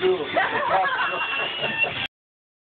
do.